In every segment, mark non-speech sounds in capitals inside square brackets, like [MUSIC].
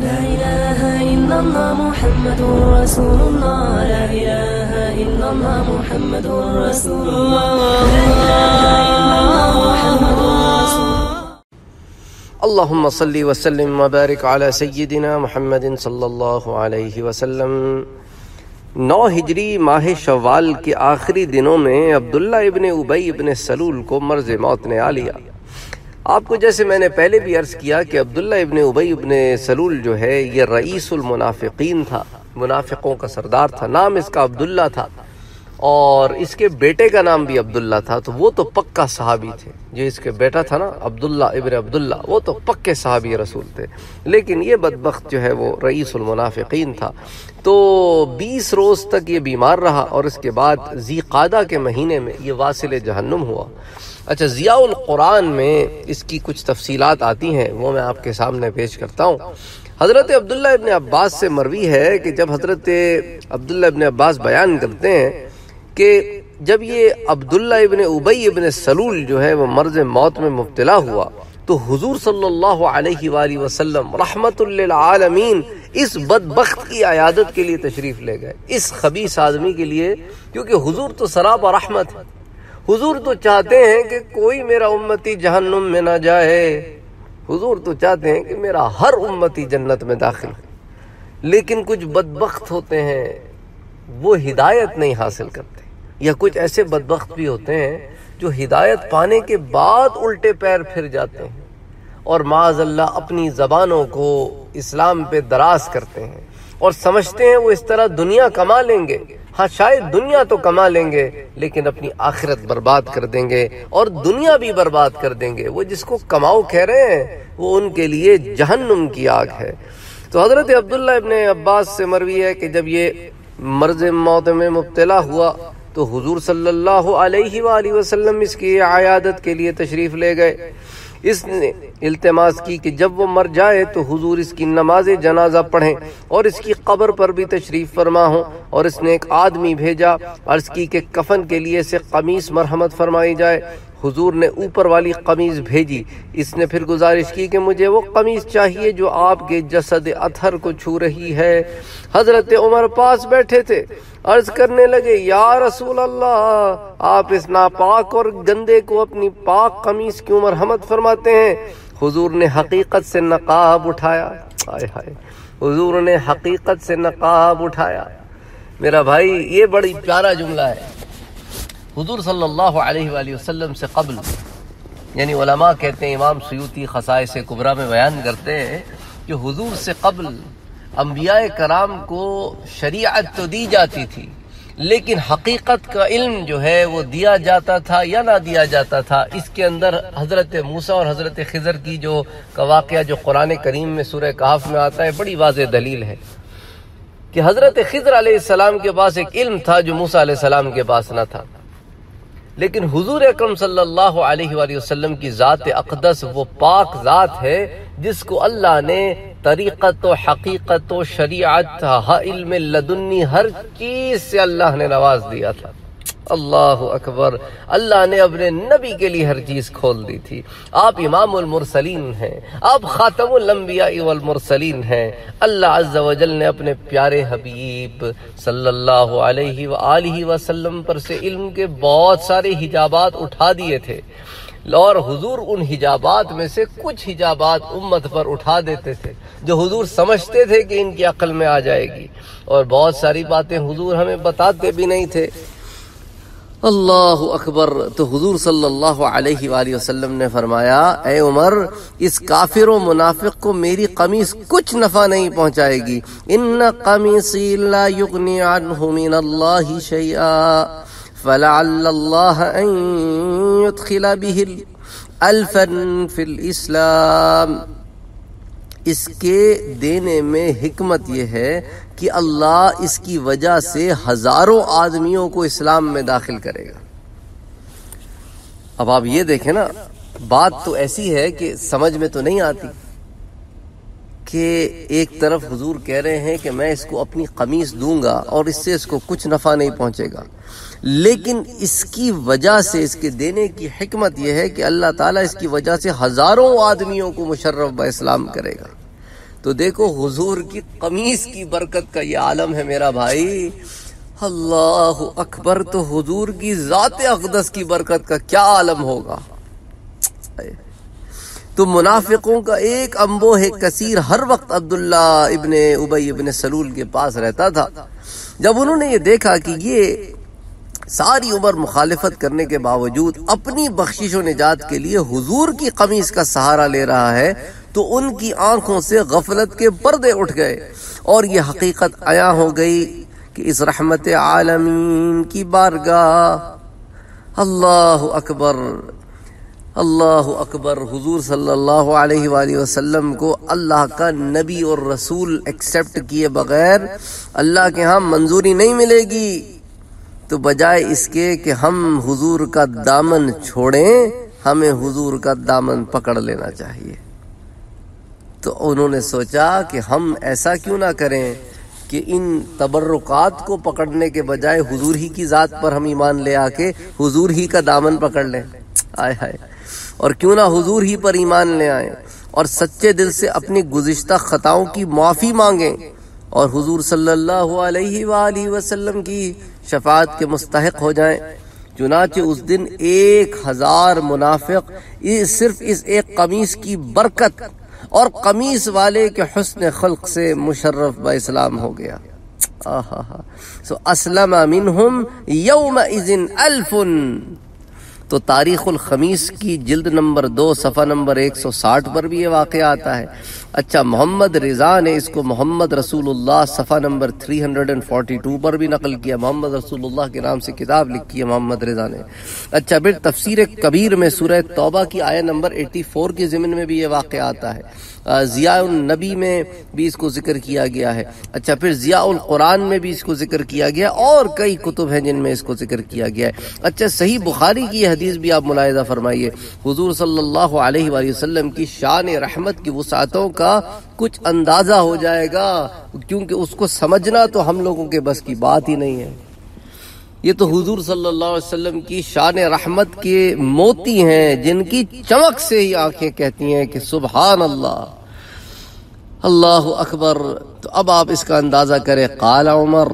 لا إله إلا الله محمد رسول الله. لا إله إلا الله محمد رسول الله. لا إله إلا الله محمد رسول اللهم صل وسلم وبارك على سيدنا محمد صلی اللہ علیہ وسلم. نو ہجری ماہ شوال کے آخری دنوں میں عبداللہ ابن ابی ابن سلول کو مرض موت نے آ لیا۔ آپ کو جیسے میں نے پہلے بھی عرض کیا کہ عبداللہ ابن ابی ابن سلول جو ہے، یہ رئیس المنافقین تھا، منافقوں کا سردار تھا، نام اس کا عبداللہ تھا۔ اور اس کے بیٹے کا نام بھی عبداللہ تھا، تو وہ تو پکا صحابی تھے۔ جو اس کے بیٹا تھا نا، عبداللہ ابن عبداللہ، وہ تو پکے صحابی رسول تھے۔ لیکن یہ بدبخت جو ہے، وہ رئیس المنافقین تھا۔ تو بیس روز تک یہ بیمار رہا اور اس کے بعد ذی قادہ کے مہینے میں یہ واصل جہنم ہوا۔ اچھا ضیاء القرآن میں اس کی کچھ تفصیلات آتی ہیں، وہ میں آپ کے سامنے پیش کرتا ہوں۔ حضرت عبداللہ ابن عباس سے مروی ہے کہ جب حضرت عبداللہ ابن عباس بیان کرتے ہیں کہ جب یہ عبداللہ ابن ابی ابن سلول جو ہے، وہ مرض موت میں مبتلا ہوا، تو حضور صلی اللہ علیہ وآلہ وسلم رحمت للعالمین اس بدبخت کی عیادت کے لیے تشریف لے گئے، اس خبیص آدمی کے لیے، کیونکہ حضور تو سراب رحمت ہے حضور تو چاہتے ہیں کہ کوئی میرا امتی جہنم میں نہ جائے۔ حضور تو چاہتے ہیں کہ میرا ہر امتی جنت میں داخل ہو۔ لیکن کچھ بدبخت ہوتے ہیں، وہ ہدایت نہیں حاصل کرتے۔ یا کچھ ایسے بدبخت بھی ہوتے ہیں جو ہدایت پانے کے بعد الٹے پیر پھر جاتے ہیں اور معاذ اللہ اپنی زبانوں کو اسلام پہ دراز کرتے ہیں۔ اور سمجھتے ہیں وہ اس طرح دنیا کما لیں گے۔ ہاں شاید دنیا تو کما لیں گے، لیکن اپنی آخرت برباد کر دیں گے اور دنیا بھی برباد کر دیں گے۔ وہ جس کو کماؤ کہہ رہے ہیں، وہ ان کے لیے جہنم کی آگ ہے۔ تو حضرت عبداللہ ابن عباس سے مروی ہے کہ جب یہ مرض موت میں مبتلا ہوا، تو حضور صلی اللہ علیہ وآلہ وسلم اس کی عیادت کے لیے تشریف لے گئے۔ اس نے التماس کی کہ جب وہ مر جائے تو حضور اس کی نماز جنازہ پڑھیں اور اس کی قبر پر بھی تشریف فرما ہوں اور اس نے ایک آدمی بھیجا عرض کی کہ کفن کے لیے سے قمیص مرحمت فرمائی جائے حضور نے اوپر والی قمیض بھیجی۔ اس نے پھر گزارش کی کہ مجھے وہ قمیض چاہیے جو آپ کے جسد اتھر کو چھو رہی ہے۔ حضرت عمر پاس بیٹھے تھے۔ عرض کرنے لگے، یا رسول اللہ، آپ اس ناپاک اور گندے کو اپنی پاک قمیض کی مرحمت فرماتے ہیں۔ حضور نے حقیقت سے نقاب اٹھایا۔ ہائے ہائے۔ حضور نے حقیقت سے نقاب اٹھایا۔ میرا بھائی، یہ بڑی پیارا جملہ ہے۔ حضور صلی اللہ علیہ وآلہ وسلم سے قبل یعنی علماء کہتے ہیں، امام سیوتی خصائص کبرا میں بیان کرتے ہیں کہ حضور سے قبل انبیاء کرام کو شریعت تو دی جاتی تھی، لیکن حقیقت کا علم جو ہے وہ دیا جاتا تھا یا نہ دیا جاتا تھا، اس کے اندر حضرت موسیٰ اور حضرت خضر کی جو کا واقعہ جو قرآن کریم میں سورہ کہف میں آتا ہے، بڑی واضح دلیل ہے کہ حضرت خضر علیہ السلام کے پاس ایک علم تھا جو موسیٰ علیہ السلام کے پاس نہ تھا۔ لیکن حضور اکرم صلی اللہ علیہ وآلہ وسلم کی ذات اقدس وہ پاک ذات ہے جس کو اللہ نے طریقت و حقیقت و شریعت علم لدنی، ہر چیز سے اللہ نے نواز دیا تھا۔ اللہ اکبر، اللہ نے اپنے نبی کے لیے ہر چیز کھول دی تھی۔ آپ امام المرسلین ہیں، آپ خاتم الانبیاء والمرسلین ہیں۔ اللہ عز و جل نے اپنے پیارے حبیب صلی اللہ علیہ وآلہ وسلم پر سے علم کے بہت سارے حجابات اٹھا دیے تھے۔ اور حضور ان حجابات میں سے کچھ حجابات امت پر اٹھا دیتے تھے، جو حضور سمجھتے تھے کہ ان کی عقل میں آ جائے گی۔ اور بہت ساری باتیں حضور ہمیں بتاتے بھی نہیں تھے۔ اللہ اکبر تو حضور صلی اللہ علیہ وآلہ وسلم نے فرمایا، اے عمر، اس کافر و منافق کو میری قمیص کچھ نفع نہیں پہنچائے گی۔ ان قمیصی لا یغنی عنہ من اللہ شیئا۔ فلعل اللہ ان يدخل به الفا فی الاسلام۔ اس کے دینے میں حکمت یہ ہے کہ اللہ اس کی وجہ سے ہزاروں آدمیوں کو اسلام میں داخل کرے گا۔ اب آپ یہ دیکھیں نا، بات تو ایسی ہے کہ سمجھ میں تو نہیں آتی کہ ایک طرف حضور کہہ رہے ہیں کہ میں اس کو اپنی قمیص دوں گا اور اس سے اس کو کچھ نفع نہیں پہنچے گا۔ لیکن اس کی وجہ سے، اس کے دینے کی حکمت یہ ہے کہ اللہ تعالیٰ اس کی وجہ سے ہزاروں آدمیوں کو مشرف با اسلام کرے گا۔ تو دیکھو حضور کی قمیص کی برکت کا یہ عالم ہے میرا بھائی۔ اللہ اکبر، تو حضور کی ذات اقدس کی برکت کا کیا عالم ہوگا۔ تو منافقوں کا ایک امبو ہے کثیر ہر وقت عبداللہ ابن ابی ابن سلول کے پاس رہتا تھا۔ جب انہوں نے یہ دیکھا کہ یہ ساری عمر مخالفت کرنے کے باوجود اپنی بخشش و نجات کے لیے حضور کی قمیص کا سہارا لے رہا ہے تو ان کی آنکھوں سے غفلت کے پردے اٹھ گئے اور یہ حقیقت عیا ہو گئی کہ اس رحمت عالمین کی بارگاہ اللہ اکبر اللہ اکبر حضور صلی اللہ علیہ وآلہ وسلم کو اللہ کا نبی اور رسول ایکسپٹ کیے بغیر اللہ کے ہاں منظوری نہیں ملے گی۔ تو بجائے اس کے کہ ہم حضور کا دامن چھوڑیں، ہمیں حضور کا دامن پکڑ لینا چاہیے۔ تو انہوں نے سوچا کہ ہم ایسا کیوں نہ کریں کہ ان تبرکات کو پکڑنے کے بجائے حضور ہی کی ذات پر ہم ایمان لے آ کے حضور ہی کا دامن پکڑ لیں۔ آئے ہائے۔ اور کیوں نہ حضور ہی پر ایمان لے آئیں اور سچے دل سے اپنی گزشتہ خطاؤں کی معافی مانگیں اور حضور صلی اللہ علیہ وآلہ وسلم کی شفاعت کے مستحق ہو جائیں۔ چنانچہ اس دن ایک ہزار منافق صرف اس ایک قمیص کی برکت اور قمیص والے کے حسن خلق سے مشرف با اسلام ہو گیا۔ سو اسلم منہم یوم الف۔ تو تاریخ الخمیس کی جلد نمبر دو، صفحہ نمبر ایک سو ساٹھ پر بھی یہ واقعہ آتا ہے۔ اچھا محمد رضا نے اس کو محمد رسول اللہ، صفحہ نمبر 342 پر بھی نقل کیا۔ محمد رسول اللہ کے نام سے کتاب لکھی ہے محمد رضا نے۔ اچھا پھر تفسیر کبیر میں سورہ توبہ کی آیہ نمبر 84 کے ضمن میں بھی یہ واقعہ آتا ہے۔ ضیاء النبی میں بھی اس کو ذکر کیا گیا ہے۔ اچھا پھر ضیاء القرآن میں بھی اس کو ذکر کیا گیا اور کئی کتب ہیں جن میں اس کو ذکر کیا گیا ہے۔ اچھا صحیح بخاری کی حدیث بھی آپ ملاحظہ فرمائیے۔ حضور صلی اللہ علیہ وآلہ وسلم کی شان رحمت کی وسعتوں کا کچھ اندازہ ہو جائے گا، کیونکہ اس کو سمجھنا تو ہم لوگوں کے بس کی بات ہی نہیں ہے۔ یہ تو حضور صلی اللہ علیہ وسلم کی شان رحمت کے موتی ہیں، جن کی چمک سے ہی آنکھیں کہتی ہیں کہ سبحان اللہ اللہ اکبر۔ تو اب آپ اس کا اندازہ کریں، قال عمر۔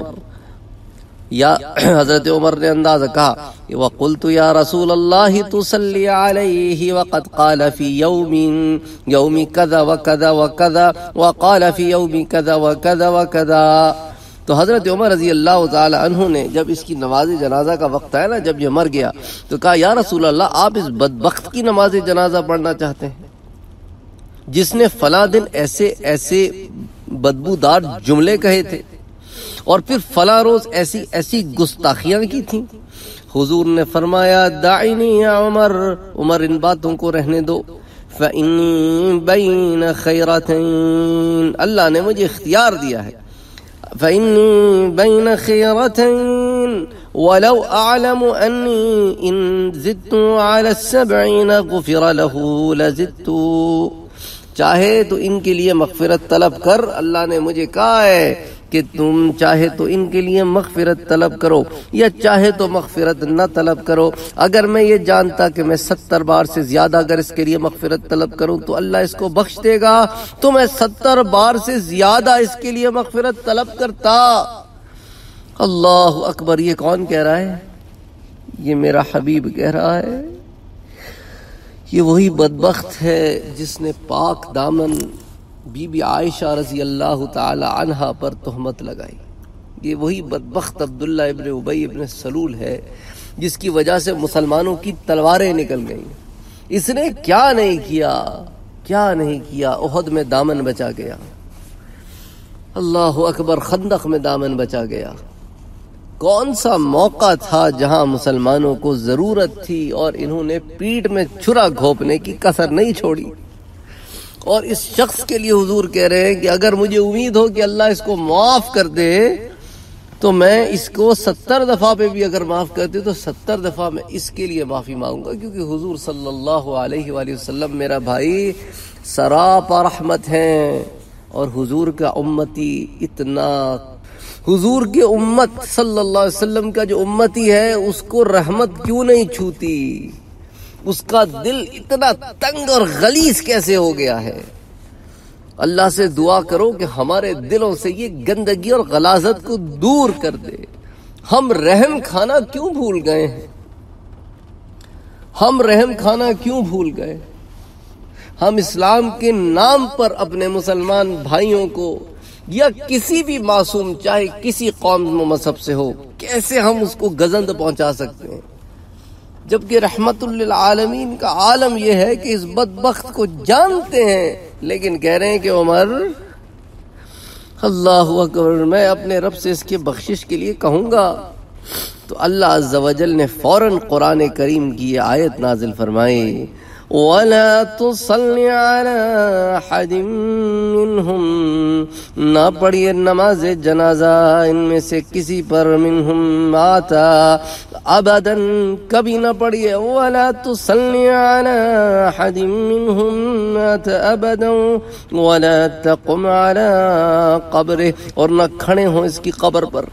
یا [CLEARS THROAT] حضرت عمر نے اندازہ کہا وَقُلْتُ يَا رَسُولَ اللَّهِ تُسَلِّ عَلَيْهِ وَقَدْ قَالَ فِي يَوْمٍ، يَوْمِ كَذَا وَكَذَا وَكَذَا، وَقَالَ فِي يَوْمِ كَذَا وَكَذَا وَكَذَا۔ تو حضرت عمر رضی اللہ تعالی عنہ نے جب اس کی نماز جنازہ کا وقت آیا نا، جب یہ مر گیا، تو کہا، یا رسول اللہ، آپ اس بدبخت کی نماز جنازہ پڑھنا چاہتے ہیں۔ جس نے فلاں دن ایسے ایسے بدبودار جملے کہے تھے اور پھر فلاں روز ایسی ایسی گستاخیاں کی تھیں۔ حضور نے فرمایا، دعینی یا عمر عمر، ان باتوں کو رہنے دو۔ فَإِنِّي بَيْنَ خَيْرَتَيْن۔ اللہ نے مجھے اختیار دیا ہے۔ فإني بين خيرتين ولو أعلم أني إن زدت على السبعين غفر له لزدت. چاہے تو ان کے لیے مغفرت طلب کر اللہ نے مجھے کہا ہے کہ تم چاہے تو ان کے لیے مغفرت طلب کرو یا چاہے تو مغفرت نہ طلب کرو۔ اگر میں یہ جانتا کہ میں ستر بار سے زیادہ اگر اس کے لیے مغفرت طلب کروں تو اللہ اس کو بخش دے گا۔ تو میں ستر بار سے زیادہ اس کے لیے مغفرت طلب کرتا۔ اللہ اکبر، یہ کون کہہ رہا ہے؟ یہ میرا حبیب کہہ رہا ہے۔ یہ وہی بدبخت ہے جس نے پاک دامن بی بی عائشہ رضی اللہ تعالی عنہ پر تہمت لگائی۔ یہ وہی بدبخت عبداللہ ابن عبی ابن سلول ہے، جس کی وجہ سے مسلمانوں کی تلواریں نکل گئیں۔ اس نے کیا نہیں کیا؟ کیا نہیں کیا؟ احد میں دامن بچا گیا۔ اللہ اکبر خندق میں دامن بچا گیا۔ کون سا موقع تھا جہاں مسلمانوں کو ضرورت تھی اور انہوں نے پیٹ میں چھرا گھوپنے کی کسر نہیں چھوڑی؟ اور اس شخص کے لیے حضور کہہ رہے ہیں کہ اگر مجھے امید ہو کہ اللہ اس کو معاف کر دے، تو میں اس کو ستر دفعہ پہ بھی اگر معاف کرتے تو ستر دفعہ میں اس کے لیے معافی مانگوں گا۔ کیونکہ حضور صلی اللہ علیہ وآلہ وسلم میرا بھائی سراپا رحمت ہیں اور حضور کا امتی اتنا۔ حضور کے امت صلی اللہ علیہ وسلم کا جو امتی ہے، اس کو رحمت کیوں نہیں چھوتی؟ اس کا دل اتنا تنگ اور غلیظ کیسے ہو گیا ہے؟ اللہ سے دعا کرو کہ ہمارے دلوں سے یہ گندگی اور غلازت کو دور کر دے۔ ہم رحم کھانا کیوں بھول گئے ہیں؟ ہم رحم کھانا کیوں بھول گئے؟ ہم اسلام کے نام پر اپنے مسلمان بھائیوں کو یا کسی بھی معصوم چاہے کسی قوم و مذہب سے ہو، کیسے ہم اس کو گزند پہنچا سکتے ہیں؟ جبکہ رحمت للعالمین کا عالم یہ ہے کہ اس بدبخت کو جانتے ہیں، لیکن کہہ رہے ہیں کہ عمر، اللہ اکبر، میں اپنے رب سے اس کے بخشش کے لیے کہوں گا۔ تو اللہ عز و جل نے فوراً قرآن کریم کی یہ آیت نازل فرمائی۔ ولا تصل على احد منهم۔ نہ پڑھیے نماز جنازہ، ان میں سے کسی پر منہم ماتا۔ ابدا کبھی نہ پڑھیے۔ ولا تصل على احد منهم مات ابدا۔ ولا تقم على قبره۔ اور نہ کھڑے ہوں اس کی قبر پر۔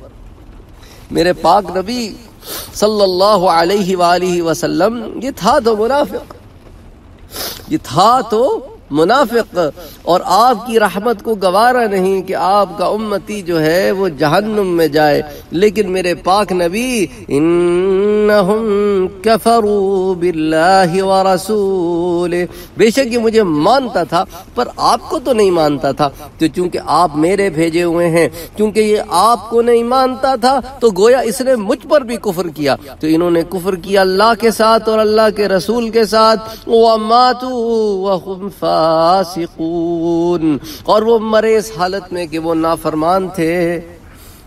میرے پاک نبی صلی اللہ علیہ وآلہ وسلم، یہ تھا تو منافق۔ یہ تھا تو منافق اور آپ کی رحمت کو گوارا نہیں کہ آپ کا امتی جو ہے وہ جہنم میں جائے۔ لیکن میرے پاک نبی، انہم کفروا باللہ ورسول بے شک یہ مجھے مانتا تھا، پر آپ کو تو نہیں مانتا تھا۔ تو چونکہ آپ میرے بھیجے ہوئے ہیں کیونکہ یہ آپ کو نہیں مانتا تھا، تو گویا اس نے مجھ پر بھی کفر کیا۔ تو انہوں نے کفر کیا اللہ کے ساتھ اور اللہ کے رسول کے ساتھ۔ وَمَاتُوا وَهُمْ فاسقون۔ اور وہ مرے اس حالت میں کہ وہ نافرمان تھے۔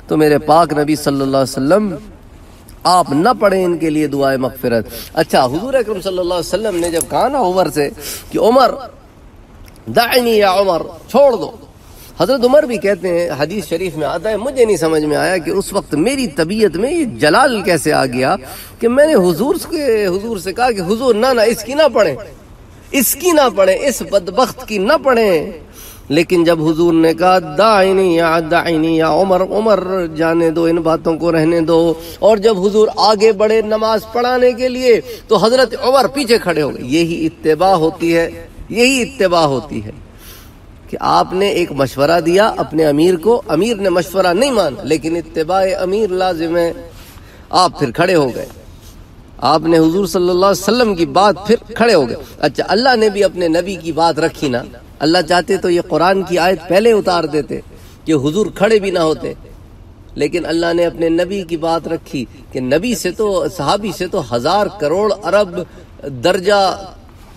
تو میرے پاک نبی صلی اللہ علیہ وسلم، آپ نہ پڑھیں ان کے لیے دعائے مغفرت۔ اچھا حضور اکرم صلی اللہ علیہ وسلم نے جب کہا نا عمر سے کہ عمر، دعنی یا عمر، چھوڑ دو۔ حضرت عمر بھی کہتے ہیں، حدیث شریف میں آتا ہے، مجھے نہیں سمجھ میں آیا کہ اس وقت میری طبیعت میں یہ جلال کیسے آ گیا کہ میں نے حضور سے حضور سے کہا کہ حضور، نہ نہ، اس کی نہ پڑھیں۔ اس کی نہ پڑھیں، اس بدبخت کی نہ پڑھیں۔ لیکن جب حضور نے کہا دائنی یا دائنی یا عمر عمر، جانے دو، ان باتوں کو رہنے دو۔ اور جب حضور آگے بڑھے نماز پڑھانے کے لیے، تو حضرت عمر پیچھے کھڑے ہو گئے۔ یہی اتباع ہوتی ہے، یہی اتباع ہوتی ہے کہ آپ نے ایک مشورہ دیا اپنے امیر کو۔ امیر نے مشورہ نہیں مانا، لیکن اتباع امیر لازم ہے۔ آپ پھر کھڑے ہو گئے۔ آپ نے حضور صلی اللہ علیہ وسلم کی بات پھر کھڑے ہو گئے۔ اچھا اللہ نے بھی اپنے نبی کی بات رکھی نا۔ اللہ چاہتے تو یہ قرآن کی آیت پہلے اتار دیتے کہ حضور کھڑے بھی نہ ہوتے۔ لیکن اللہ نے اپنے نبی کی بات رکھی کہ نبی سے تو، صحابی سے تو ہزار کروڑ ارب درجہ،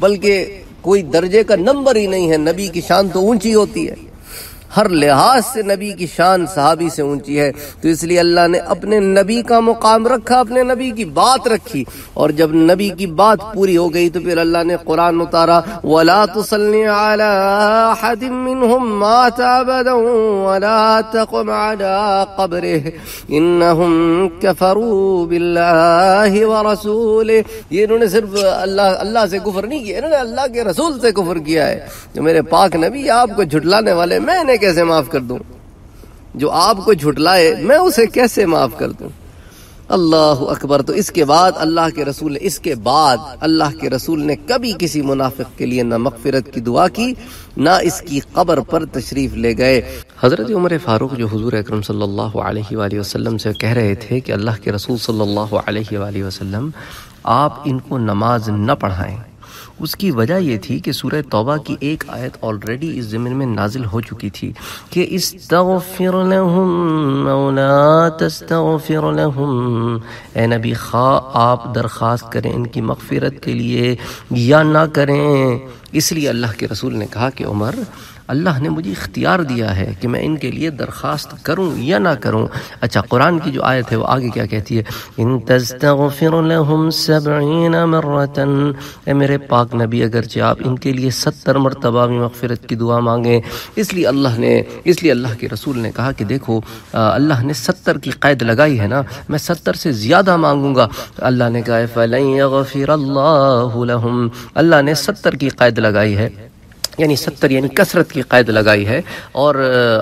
بلکہ کوئی درجے کا نمبر ہی نہیں ہے۔ نبی کی شان تو اونچی ہوتی ہے۔ ہر لحاظ سے نبی کی شان صحابی سے اونچی ہے۔ تو اس لیے اللہ نے اپنے نبی کا مقام رکھا، اپنے نبی کی بات رکھی۔ اور جب نبی کی بات پوری ہو گئی تو پھر اللہ نے قرآن اتارا، وَلَا تُصَلِّ عَلَىٰ أَحَدٍ مِّنْهُمْ مَاتَ أَبَدًا وَلَا تَقُمْ عَلَىٰ قَبْرِهِ إِنَّهُمْ كَفَرُوا بِاللَّهِ وَرَسُولِهِ۔ یہ انہوں نے صرف اللہ اللہ سے کفر نہیں کیا، انہوں نے اللہ کے رسول سے کفر کیا ہے۔ جو میرے پاک نبی آپ کو جھٹلانے والے، میں نے کیسے معاف کر دوں؟ جو آپ کو جھٹلائے، میں اسے کیسے معاف کر دوں؟ اللہ اکبر، تو اس کے بعد اللہ کے رسول، اس کے بعد اللہ کے رسول نے کبھی کسی منافق کے لیے نہ مغفرت کی دعا کی، نہ اس کی قبر پر تشریف لے گئے۔ حضرت عمر فاروق جو حضور اکرم صلی اللہ علیہ وآلہ وسلم سے کہہ رہے تھے کہ اللہ کے رسول صلی اللہ علیہ وآلہ وسلم، آپ ان کو نماز نہ پڑھائیں۔ اس کی وجہ یہ تھی کہ سورہ توبہ کی ایک آیت آلریڈی اس زمین میں نازل ہو چکی تھی کہ استغفر لہم او لا تستغفر لہم اے نبی خواہ، آپ درخواست کریں ان کی مغفرت کے لیے یا نہ کریں۔ اس لیے اللہ کے رسول نے کہا کہ عمر اللہ نے مجھے اختیار دیا ہے کہ میں ان کے لیے درخواست کروں یا نہ کروں۔ اچھا قرآن کی جو آیت ہے وہ آگے کیا کہتی ہے؟ ان تستغفر لهم سبعین مرتن اے میرے پاک نبی، اگرچہ آپ ان کے لیے ستر مرتبہ بھی مغفرت کی دعا مانگیں، اس لیے اللہ نے، اس لیے اللہ کے رسول نے کہا کہ دیکھو اللہ نے ستر کی قید لگائی ہے نا، میں ستر سے زیادہ مانگوں گا۔ اللہ نے کہا فَلَن يَغْفِرَ اللَّهُ لَهُمْ اللہ نے ستر کی قید لگائی ہے۔ یعنی ستر یعنی کثرت کی قید لگائی ہے اور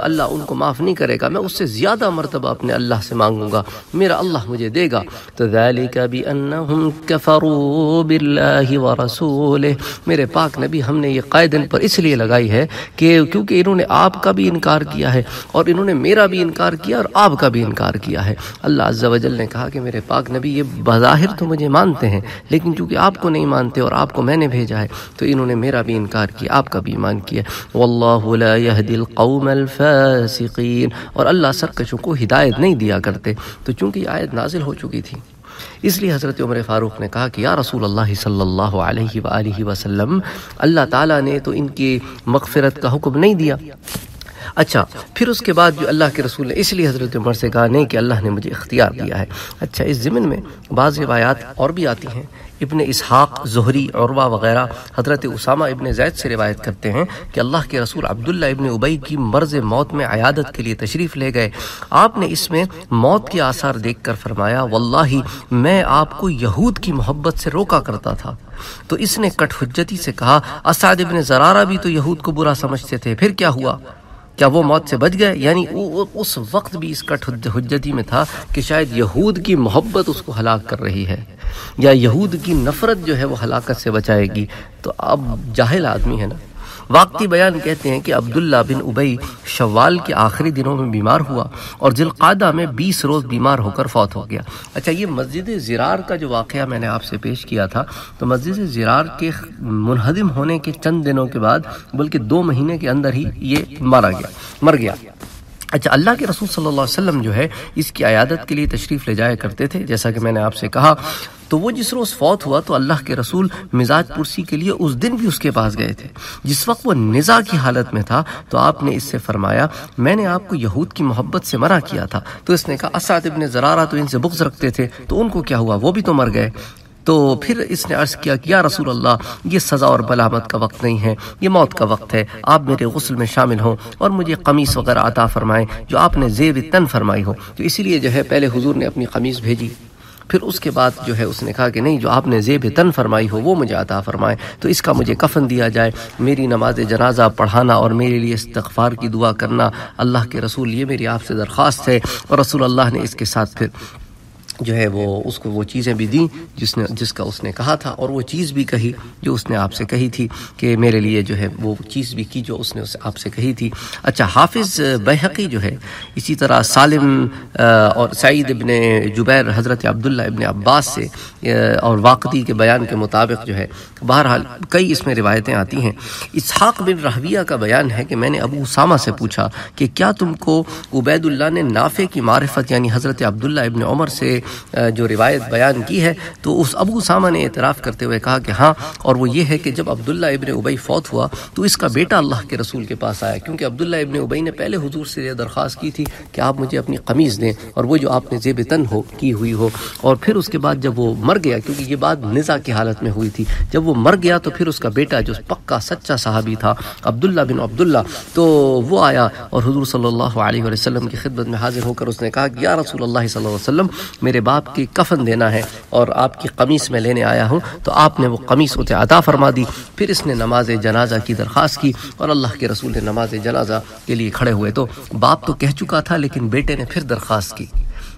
اللہ ان کو معاف نہیں کرے گا، میں اس سے زیادہ مرتبہ اپنے اللہ سے مانگوں گا، میرا اللہ مجھے دے گا۔ تو ذالک بانہم کفروا باللہ ورسولہ میرے پاک نبی، ہم نے یہ قید ان پر اس لیے لگائی ہے کہ کیونکہ انہوں نے آپ کا بھی انکار کیا ہے اور انہوں نے میرا بھی انکار کیا اور آپ کا بھی انکار کیا ہے۔ اللہ عز و جل نے کہا کہ میرے پاک نبی، یہ بظاہر تو مجھے مانتے ہیں، لیکن چونکہ آپ کو نہیں مانتے اور آپ کو میں نے بھیجا ہے، تو انہوں نے میرا بھی انکار کیا، آپ کا بھی ایمان کیا واللہ لا يهدي القوم الفاسقین۔ اور اللہ سرکشوں کو ہدایت نہیں دیا کرتے۔ تو چونکہ یہ آیت نازل ہو چکی تھی، اس لیے حضرت عمر فاروق نے کہا کہ یا رسول اللہ صلی اللہ علیہ وآلہ وسلم، اللہ تعالیٰ نے تو ان کی مغفرت کا حکم نہیں دیا۔ اچھا پھر اس کے بعد جو اللہ کے رسول نے، اس لیے حضرت عمر سے کہا، نہیں کہ اللہ نے مجھے اختیار دیا ہے۔ اچھا اس ضمن میں بعض روایات اور بھی آتی ہیں۔ ابن اسحاق، زہری، عروہ وغیرہ حضرت اسامہ ابن زید سے روایت کرتے ہیں کہ اللہ کے رسول عبداللہ ابن ابئی کی مرض موت میں عیادت کے لیے تشریف لے گئے۔ آپ نے اس میں موت کے آثار دیکھ کر فرمایا واللہ میں آپ کو یہود کی محبت سے روکا کرتا تھا۔ تو اس نے کٹ حجتی سے کہا، اسعد ابن زرارہ بھی تو یہود کو برا سمجھتے تھے، پھر کیا ہوا؟ کیا وہ موت سے بچ گئے؟ یعنی اس وقت بھی اس کٹ حجتی میں تھا کہ شاید یہود کی محبت اس کو ہلاک کر رہی ہے، یا یہود کی نفرت جو ہے وہ ہلاکت سے بچائے گی۔ تو اب جاہل آدمی ہے نا۔ واقعی بیان کہتے ہیں کہ عبداللہ بن ابئی شوال کے آخری دنوں میں بیمار ہوا اور ذلقادہ میں بیس روز بیمار ہو کر فوت ہو گیا۔ اچھا یہ مسجد زرار کا جو واقعہ میں نے آپ سے پیش کیا تھا، تو مسجد زرار کے منہدم ہونے کے چند دنوں کے بعد، بلکہ دو مہینے کے اندر ہی یہ مارا گیا، مر گیا۔ اچھا اللہ کے رسول صلی اللہ علیہ وسلم جو ہے، اس کی عیادت کے لیے تشریف لے جایا کرتے تھے، جیسا کہ میں نے آپ سے کہا۔ تو وہ جس روز فوت ہوا، تو اللہ کے رسول مزاج پرسی کے لیے اس دن بھی اس کے پاس گئے تھے۔ جس وقت وہ نزا کی حالت میں تھا، تو آپ نے اس سے فرمایا، میں نے آپ کو یہود کی محبت سے مرا کیا تھا۔ تو اس نے کہا، اسعد ابن زرارہ تو ان سے بغض رکھتے تھے، تو ان کو کیا ہوا؟ وہ بھی تو مر گئے۔ تو پھر اس نے عرض کیا کہ یا رسول اللہ، یہ سزا اور بلامت کا وقت نہیں ہے، یہ موت کا وقت ہے، آپ میرے غسل میں شامل ہوں اور مجھے قمیص وغیرہ عطا فرمائیں جو آپ نے زیب تن فرمائی ہو۔ تو اسی لیے جو ہے پہلے حضور نے اپنی قمیص بھیجی، پھر اس کے بعد جو ہے اس نے کہا کہ نہیں، جو آپ نے زیب تن فرمائی ہو وہ مجھے عطا فرمائے تو اس کا مجھے کفن دیا جائے۔ میری نماز جنازہ پڑھانا اور میرے لیے استغفار کی دعا کرنا اللہ کے رسول، یہ میری آپ سے درخواست ہے۔ اور رسول اللہ نے اس کے ساتھ پھر جو ہے وہ اس کو وہ چیزیں بھی دیں جس نے جس کا اس نے کہا تھا اور وہ چیز بھی کہی جو اس نے آپ سے کہی تھی کہ میرے لیے جو ہے وہ چیز بھی کی جو اس نے آپ سے کہی تھی۔ اچھا حافظ بحقی جو ہے اسی طرح سالم اور سعید ابن جبیر، حضرت عبداللہ ابن عباس سے اور واقعی کے بیان کے مطابق جو ہے بہرحال کئی اس میں روایتیں آتی ہیں۔ اسحاق بن رحویہ کا بیان ہے کہ میں نے ابو اسامہ سے پوچھا کہ کیا تم کو عبید اللہ نے نافع کی معرفت یعنی حضرت عبداللہ ابن عمر سے جو روایت بیان کی ہے، تو اس ابو اسامہ نے اعتراف کرتے ہوئے کہا کہ ہاں اور وہ یہ ہے کہ جب عبداللہ ابن ابئی فوت ہوا، تو اس کا بیٹا اللہ کے رسول کے پاس آیا۔ کیونکہ عبداللہ ابن ابئی نے پہلے حضور سے یہ درخواست کی تھی کہ آپ مجھے اپنی قمیض دیں اور وہ جو آپ نے زیب تن ہو، کی ہوئی ہو۔ اور پھر اس کے بعد جب وہ مر گیا، کیونکہ یہ بات نزا کی حالت میں ہوئی تھی۔ جب وہ مر گیا، تو پھر اس کا بیٹا جو پکا سچا صحابی تھا، عبداللہ بن عبداللہ، تو وہ آیا اور حضور صلی اللہ علیہ وسلم کی خدمت میں حاضر ہو کر اس نے کہا کہ یا رسول اللہ صلی اللہ علیہ وسلم، میرے باپ کی کفن دینا ہے اور آپ کی قمیص میں لینے آیا ہوں، تو آپ نے وہ قمیص اسے عطا فرما دی۔ پھر اس نے نماز جنازہ کی درخواست کی اور اللہ کے رسول نے نماز جنازہ کے لیے کھڑے ہوئے۔ تو باپ تو کہہ چکا تھا، لیکن بیٹے نے پھر درخواست کی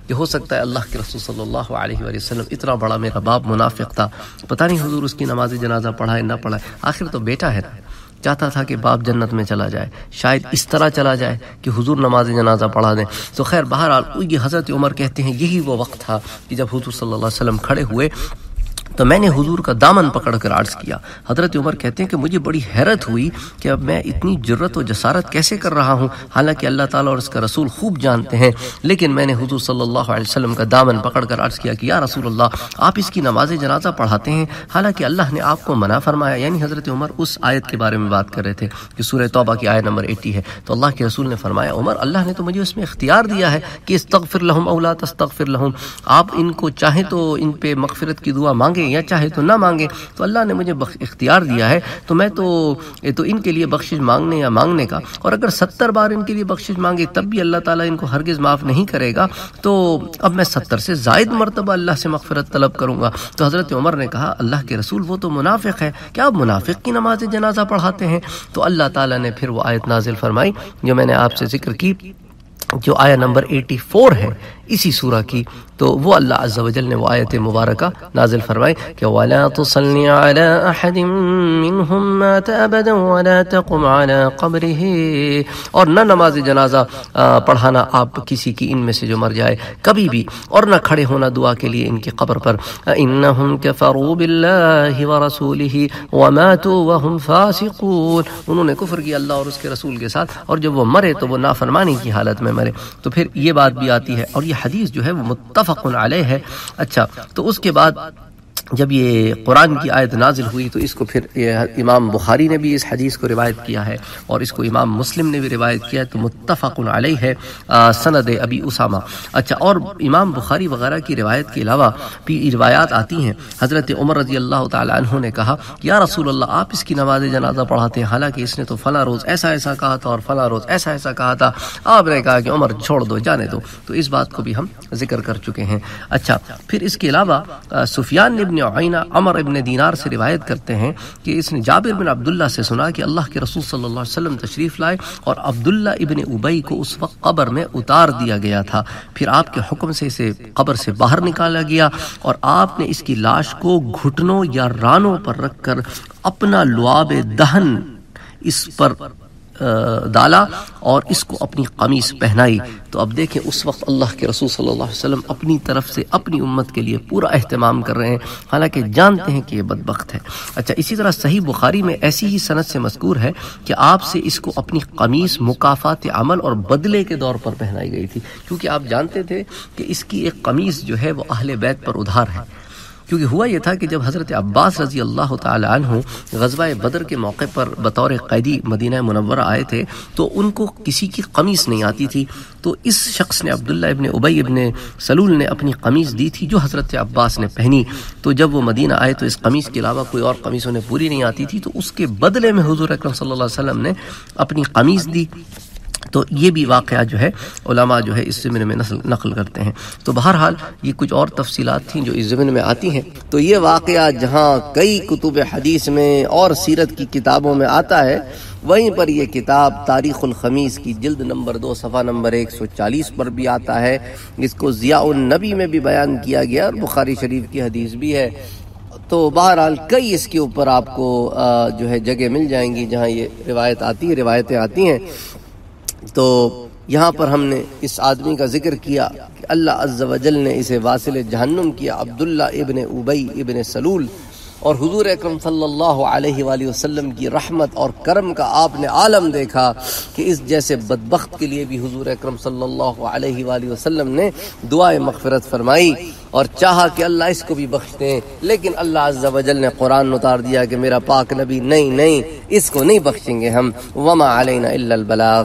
کہ ہو سکتا ہے اللہ کے رسول صلی اللہ علیہ وآلہ وسلم اتنا بڑا میرا باپ منافق تھا۔ پتہ نہیں حضور اس کی نماز جنازہ پڑھائے نہ پڑھائے، آخر تو بیٹا ہے نا۔ چاہتا تھا کہ باپ جنت میں چلا جائے، شاید اس طرح چلا جائے کہ حضور نماز جنازہ پڑھا دیں۔ تو خیر، بہرحال یہ حضرت عمر کہتے ہیں، یہی وہ وقت تھا کہ جب حضور صلی اللہ علیہ وسلم کھڑے ہوئے تو میں نے حضور کا دامن پکڑ کر عرض کیا۔ حضرت عمر کہتے ہیں کہ مجھے بڑی حیرت ہوئی کہ اب میں اتنی جرت و جسارت کیسے کر رہا ہوں۔ حالانکہ اللہ تعالیٰ اور اس کا رسول خوب جانتے ہیں، لیکن میں نے حضور صلی اللہ علیہ وسلم کا دامن پکڑ کر عرض کیا کہ یا رسول اللہ، آپ اس کی نماز جنازہ پڑھاتے ہیں۔ حالانکہ اللہ نے آپ کو منع فرمایا یعنی حضرت عمر اس آیت کے بارے میں بات کر رہے تھے کہ سورہ توبہ کی آیت نمبر ایٹی ہے۔ تو اللہ کے رسول نے فرمایا، عمر، اللہ نے تو مجھے اس میں اختیار دیا ہے کہ استغفر لہم اولا تستغفر لہم۔ آپ ان کو چاہیں تو ان پہ مغفرت کی دعا مانگیں۔ یا چاہے تو نہ مانگے، تو اللہ نے مجھے اختیار دیا ہے، تو میں تو تو ان کے لیے بخشش مانگنے یا مانگنے کا۔ اور اگر ستر بار ان کے لیے بخشش مانگے، تب بھی اللہ تعالیٰ ان کو ہرگز معاف نہیں کرے گا۔ تو اب میں ستر سے زائد مرتبہ اللہ سے مغفرت طلب کروں گا۔ تو حضرت عمر نے کہا، اللہ کے رسول وہ تو منافق ہے کیا آپ منافق کی نماز جنازہ پڑھاتے ہیں؟ تو اللہ تعالیٰ نے پھر وہ آیت نازل فرمائی، جو میں نے آپ سے ذکر کی، جو آیا نمبر ایٹی فور ہے۔ اسی سورہ کی تو وہ اللہ عز و جل نے وہ آیت مبارکہ نازل فرمائی کہ وَلَا تُصَلِّ عَلَىٰ أَحَدٍ مِّنْهُمْ مَاتَ أَبَدًا وَلَا تَقُمْ عَلَىٰ قَبْرِهِ۔ اور نہ نماز جنازہ پڑھانا آپ کسی کی ان میں سے جو مر جائے، کبھی بھی، اور نہ کھڑے ہونا دعا کے لیے ان کی قبر پر۔ إِنَّهُمْ كَفَرُوا بِاللَّهِ وَرَسُولِهِ وَمَاتُوا وَهُمْ فَاسِقُونَ۔ انہوں نے کفر کیا اللہ اور اس کے رسول کے ساتھ، اور جب وہ مرے تو وہ نافرمانی کی حالت میں مرے۔ تو پھر یہ بات بھی آتی ہے، اور یہ حدیث جو ہے وہ متفق علیہ ہے۔ اچھا تو اس کے بعد جب یہ قرآن کی آیت نازل ہوئی تو اس کو پھر امام بخاری نے بھی اس حدیث کو روایت کیا ہے اور اس کو امام مسلم نے بھی روایت کیا ہے، تو متفق علیہ ہے سند ابی اسامہ۔ اچھا اور امام بخاری وغیرہ کی روایت کے علاوہ بھی روایات آتی ہیں۔ حضرت عمر رضی اللہ تعالیٰ عنہ نے کہا، یا رسول اللہ، آپ اس کی نماز جنازہ پڑھاتے ہیں؟ حالانکہ اس نے تو فلاں روز ایسا ایسا کہا تھا اور فلاں روز ایسا ایسا کہا تھا۔ آپ نے کہا کہ عمر، چھوڑ دو، جانے دو۔ تو اس بات کو بھی ہم ذکر کر چکے ہیں۔ اچھا پھر اس کے علاوہ سفیان ابن عینہ عمر ابن دینار سے روایت کرتے ہیں کہ اس نے جابر بن عبداللہ سے سنا کہ اللہ کے رسول صلی اللہ علیہ وسلم تشریف لائے اور عبداللہ ابن ابئی کو اس وقت قبر میں اتار دیا گیا تھا۔ پھر آپ کے حکم سے اسے قبر سے باہر نکالا گیا اور آپ نے اس کی لاش کو گھٹنوں یا رانوں پر رکھ کر اپنا لعاب دہن اس پر ڈالا اور اس کو اپنی قمیص پہنائی۔ تو اب دیکھیں اس وقت اللہ کے رسول صلی اللہ علیہ وسلم اپنی طرف سے اپنی امت کے لیے پورا اہتمام کر رہے ہیں۔ حالانکہ جانتے ہیں کہ یہ بدبخت ہے۔ اچھا اسی طرح صحیح بخاری میں ایسی ہی صنعت سے مذکور ہے کہ آپ سے اس کو اپنی قمیص مقافات عمل اور بدلے کے دور پر پہنائی گئی تھی۔ کیونکہ آپ جانتے تھے کہ اس کی ایک قمیص جو ہے وہ اہل بیت پر ادھار ہے۔ کیونکہ ہوا یہ تھا کہ جب حضرت عباس رضی اللہ تعالی عنہ غزوہ بدر کے موقع پر بطور قیدی مدینہ منورہ آئے تھے، تو ان کو کسی کی قمیص نہیں آتی تھی۔ تو اس شخص نے عبداللہ ابن عبی ابن سلول نے اپنی قمیص دی تھی جو حضرت عباس نے پہنی۔ تو جب وہ مدینہ آئے تو اس قمیص کے علاوہ کوئی اور قمیص انہیں پوری نہیں آتی تھی۔ تو اس کے بدلے میں حضور اکرم صلی اللہ علیہ وسلم نے اپنی قمیص دی۔ تو یہ بھی واقعہ جو ہے علماء جو ہے اس زمین میں نقل کرتے ہیں۔ تو بہرحال یہ کچھ اور تفصیلات تھیں جو اس زمین میں آتی ہیں۔ تو یہ واقعہ جہاں کئی کتب حدیث میں اور سیرت کی کتابوں میں آتا ہے، وہیں پر یہ کتاب تاریخ الخمیس کی جلد نمبر دو، صفحہ نمبر ایک سو چالیس پر بھی آتا ہے۔ اس کو ضیاء النبی میں بھی بیان کیا گیا اور بخاری شریف کی حدیث بھی ہے۔ تو بہرحال کئی اس کے اوپر آپ کو جو ہے جگہ مل جائیں گی جہاں یہ روایت آتی ہے روایتیں آتی ہیں۔ تو یہاں پر ہم نے اس آدمی کا ذکر کیا کہ اللہ عز و جل نے اسے واصل جہنم کیا، عبداللہ ابن ابئی ابن سلول۔ اور حضور اکرم صلی اللہ علیہ وآلہ وسلم کی رحمت اور کرم کا آپ نے عالم دیکھا کہ اس جیسے بدبخت کے لیے بھی حضور اکرم صلی اللہ علیہ وآلہ وسلم نے دعائے مغفرت فرمائی اور چاہا کہ اللہ اس کو بھی بخش دیں لیکن اللہ عز و جل نے قرآن اتار دیا کہ میرا پاک نبی نہیں نہیں، اس کو نہیں بخشیں گے ہم۔ وما علینا الا البلاغ۔